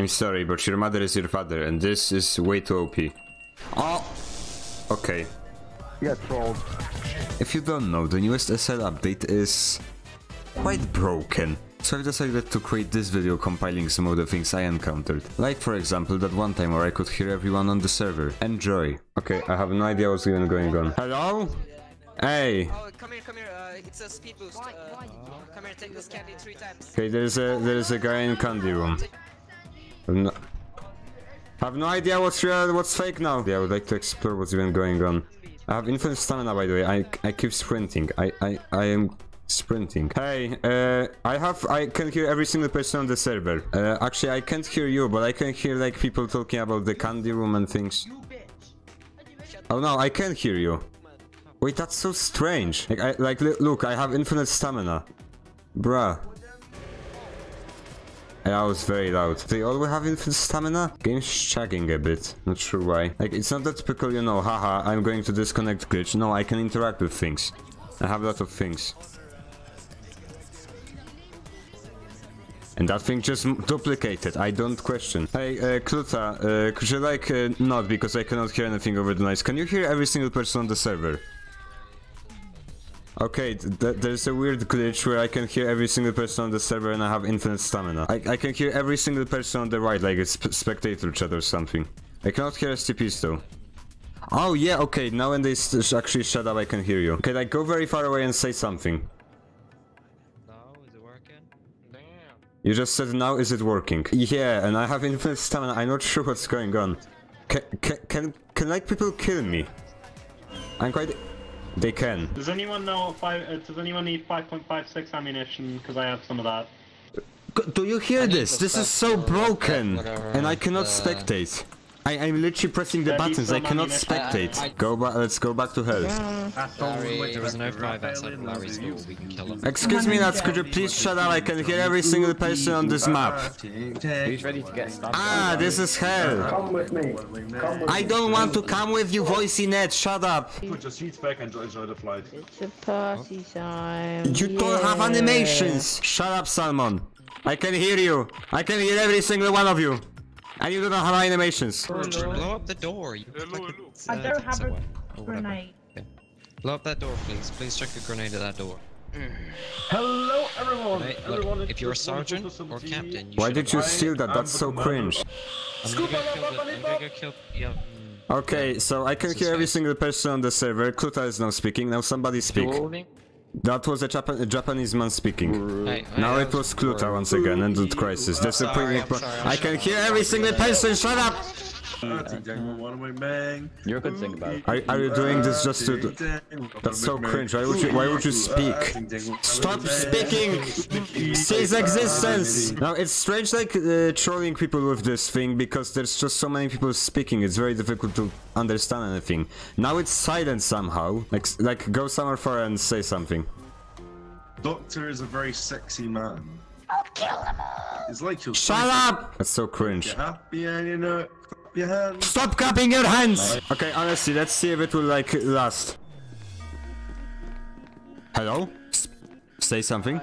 I'm sorry, but your mother is your father, and this is way too OP. Oh! Okay. Yeah, trolled. If you don't know, the newest SL update is quite broken. So I decided to create this video compiling some of the things I encountered. Like for example that one time where I could hear everyone on the server. Enjoy. Okay, I have no idea what's even going on. Hello? Hey! Oh, come here, come here. Uh, it's a speed boost. Uh, come here, take this candy three times. Okay, there's a there's a guy in candy room. I've no, idea what's real, what's fake now. Yeah, I would like to explore what's even going on. I have infinite stamina by the way. I I keep sprinting. I I I am sprinting. Hey, uh, I have I can hear every single person on the server. Uh, actually, I can't hear you, but I can hear like people talking about the candy room and things. Oh no, I can't hear you. Wait, that's so strange. Like, I, like, look, I have infinite stamina. Bruh. Yeah, I was very loud. They all have infinite stamina? Game's shagging a bit. Not sure why. Like, it's not that typical, you know, haha, I'm going to disconnect glitch. No, I can interact with things. I have a lot of things. And that thing just duplicated, I don't question. Hey, uh, Kluta, uh, could you like uh, not because I cannot hear anything over the noise. Can you hear every single person on the server? Okay, th th there's a weird glitch where I can hear every single person on the server and I have infinite stamina. I, I can hear every single person on the right, like it's spectator chat or something. I cannot hear SCPs though. Oh yeah, okay, now when they actually shut up I can hear you. Okay, like go very far away and say something. Now, is it working? Damn. You just said now is it working? Yeah, and I have infinite stamina, I'm not sure what's going on. Can, can, can, can like people kill me? I'm quite... They can. Does anyone know five? Uh, does anyone need 5.56 ammunition? Because I have some of that. Do you hear need this? This is so broken, and I cannot the- spectate. I, I'm literally pressing the There needs buttons. I cannot spectate. I- I- Go back. Let's go back to hell. Larry, there no five outside Larry's door. We can kill him. Excuse me, nuts. Could you please shut up? I can hear every single person on this map. Who's ready to get stabbed? Ah, this is hell. Come with me. Come with I don't want to come with you, voicey net. Shut up. Put your seats back and enjoy the flight. It's a party time. You don't have animations. Shut up, Salmon. I can hear you. I can hear every single one of you. And you don't have animations. Just blow up the door. You fucking, I uh, don't have somewhere, a or whatever. grenade. Blow up that door, please. Please check a grenade at that door. Hello, everyone! Right, everyone look, if you're a sergeant or captain, you Why did you steal that? That's so cringe. I'm gonna go kill the- I'm gonna go kill. Yeah. mm. Okay, so I can hear every single person on the server. Kluta is now speaking. Now somebody speak. That was a, Japa- Japanese man speaking. Hey, Now it was Kluta once again, Ended Crisis. Disappointing. I'm pro- sorry, I can hear every single person. Shut up! You're a good thing about it. Are, are you doing this just to? That's so cringe. Why would you? Why would you speak? Stop speaking. Cease existence. Now it's strange, like uh, trolling people with this thing because there's just so many people speaking. It's very difficult to understand anything. Now it's silent somehow. Like like go somewhere far and say something. Doctor is a very sexy man. I'll kill them all. It's like you're Shut up! That's so cringe. You're happy and you know it. Your hands. Stop clapping your hands! Okay, honestly, let's see if it will like last. Hello? S- say something.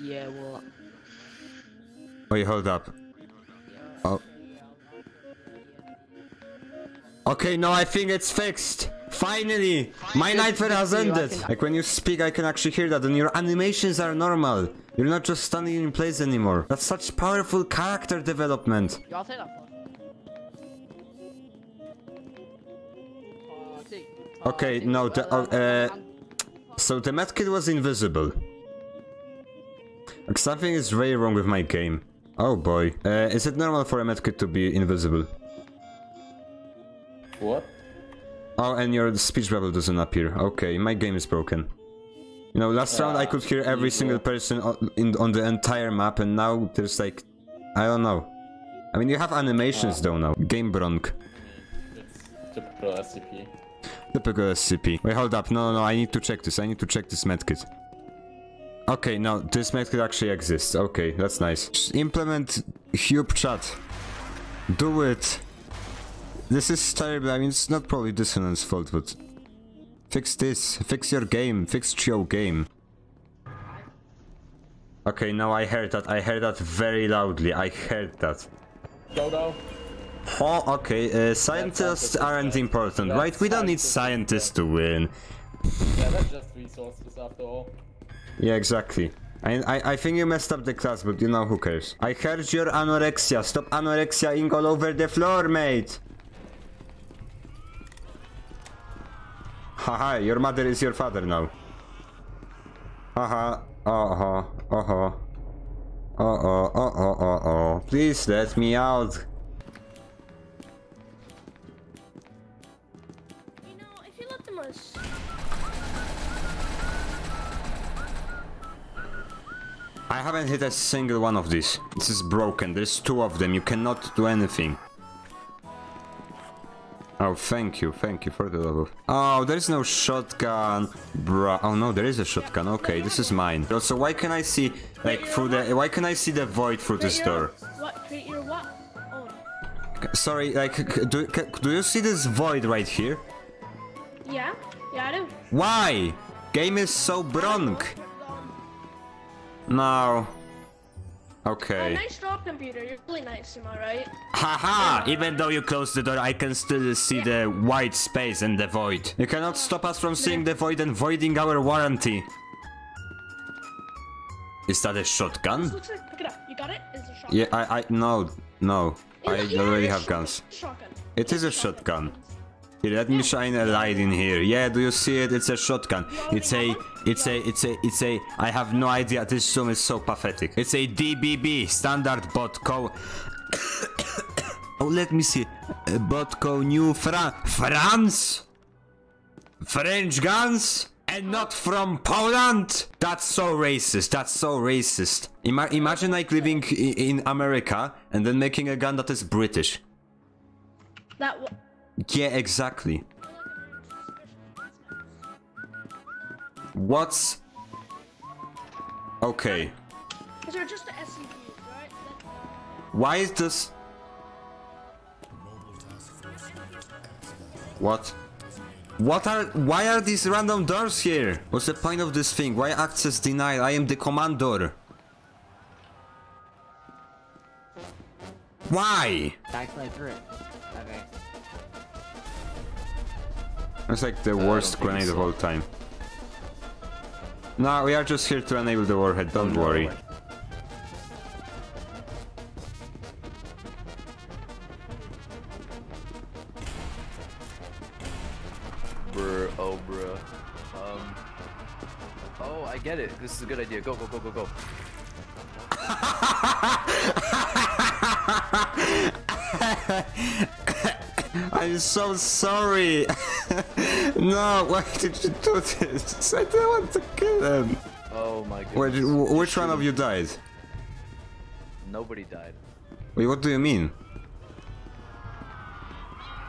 Yeah, well, Wait, hold up. Oh. Okay, now I think it's fixed. Finally! My nightmare has ended! Like when you speak, I can actually hear that, and your animations are normal. You're not just standing in place anymore. That's such powerful character development. Okay, no, the, uh, so the medkit was invisible. Like, something is very wrong with my game. Oh boy. Uh, is it normal for a medkit to be invisible? What? Oh, and your speech bubble doesn't appear. Okay, my game is broken. You know, last round I could hear every single person on, in, on the entire map, and now there's like... I don't know. I mean, you have animations though now. Game bronk. Typical SCP. Typical SCP. Wait, hold up. No, no, no, I need to check this. I need to check this medkit. Okay, no, this medkit actually exists. Okay, that's nice. Just implement Hube chat. Do it. This is terrible. I mean, it's not probably Dissonance's fault, but... Fix this. Fix your game. Fix your game. Okay, now I heard that. I heard that very loudly. I heard that. Dodo. Oh, okay. Uh, scientists aren't important, right? We don't need scientists to win. Yeah, that's just resources after all. Yeah, exactly. I, I, I think you messed up the class, but you know who cares. I heard your anorexia. Stop anorexiaing all over the floor, mate. Haha, your mother is your father now. Haha, uh-huh, uh-huh. Uh-oh, uh-oh, uh-oh. Please let me out. If you let them us. I haven't hit a single one of these. This is broken. There's two of them. You cannot do anything. Oh, thank you. Thank you for the love of... Oh, there's no shotgun. Bruh. Oh, no, there is a shotgun. Okay, this is mine. Also, why can I see, like, through the... Why can I see the void through this door? What? Create your what? Oh. Sorry, like, do, do you see this void right here? Yeah? Yeah, I do. Why? Game is so bronk. No. Oh, Okay. nice job, computer. You're really nice, am I right? Haha! Even though you close the door, I can still see the white space and the void. You cannot stop us from seeing the void and voiding our warranty. Is that a shotgun? Like. Pick it up. You got it? It's a shotgun. Yeah, I, I, no, no. I It's yeah, already have guns. Shotgun. It is a shotgun. Here, let me shine a light in here. Yeah, do you see it? It's a shotgun. It's a, it's a, it's a, it's a, I have no idea. This zoom is so pathetic. It's a DBB, standard botco. oh, let me see. Uh, Botco New Fran France? French guns? And not from Poland? That's so racist. That's so racist. Ima imagine like living in America and then making a gun that is British. That. Wa- Yeah, exactly. What's... Okay. Because they're just the SCPs, right? That- Why is this... What? What are... Why are these random doors here? What's the point of this thing? Why access denied? I am the commander. Why? Backslide through it. It's like the worst grenade of all time. No, we are just here to enable the warhead, don't worry. Bruh, oh bruh. Um. Oh, I get it. This is a good idea. Go, go, go, go, go. I'm so sorry. no, why did you do this? I didn't want to kill him. Oh my god. which one of you died? Nobody died. Wait, what do you mean?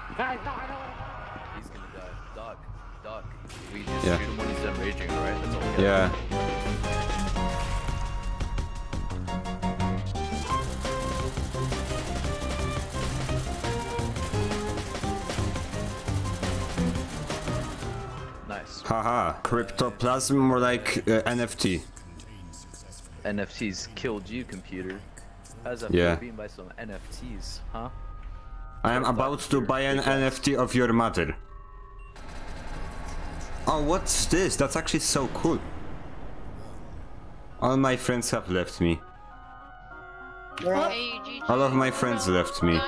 He's gonna die. Doc, Doc. We just Yeah. shoot him when he's done raging, alright? That's all. Yeah. Nice. Haha, cryptoplasm more like uh, NFT. NFTs killed you, computer. How's that Yeah. feel being by some NFTs, huh? I am about to buy an NFT of your mother. Oh, what's this? That's actually so cool. All my friends have left me. Hey, GG. All of my friends left me.